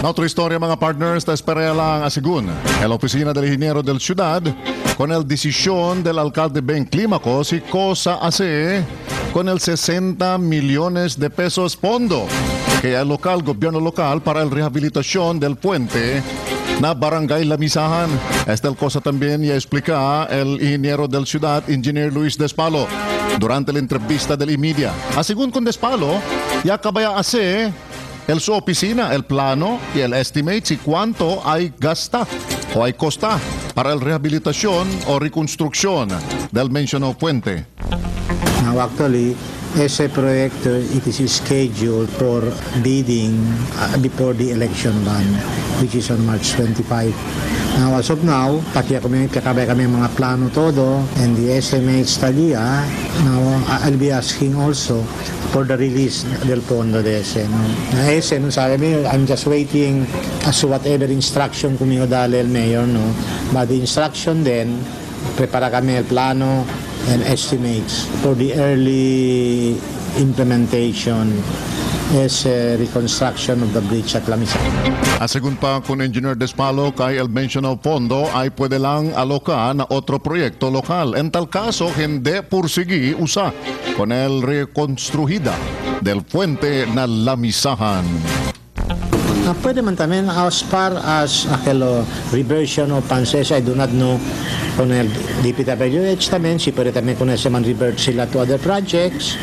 Na otra historia mga partners, ta espera lang asigun. El Oficina del Ingeniero del Ciudad con el decisión del alcalde Ben Clímaco si cosa hace con el 60 millones de pesos fondo que el local, gobierno local para el rehabilitación del puente na Barangay Lamisahan. Esta cosa también ya explica el ingeniero del ciudad, Engineer Luis Despalo, durante la entrevista del media. A según con Despalo, ya acaba hace el su oficina, el plano y el estimate si cuánto hay gasta o hay costa para el rehabilitación o reconstrucción del mencionado puente. Now actually, ese proyecto it is scheduled for bidding uh, before the election ban which is on March 25. Now as of now, pati kami kakabay kami mga plano todo and the SMA study ah, now uh, I'll be asking also for the release del fondo de ese. No? Na ese, no, sabi mo, I'm just waiting as to whatever instruction kumiho dali el mayor, no? But the instruction then, prepara kami el plano and estimates for the early implementation is uh, reconstruction of the bridge at Lamisa. Asegun pa kun Engineer Despalo kay el mencionado fondo ay pwede lang aloka na otro proyekto lokal. En tal caso, hindi pursigi usa con el reconstruida del puente na Lamisahan. Uh, pwede man tamen as far as aquelo reversion of panses I do not know kung el DPWH tamen si pwede tamen kung man revert sila to other projects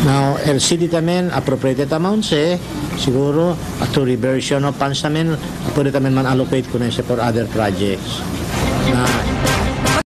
Now, city tamen appropriated amounts eh, siguro to reversion of funds tamen pwede tamen man allocate kung sa for other projects.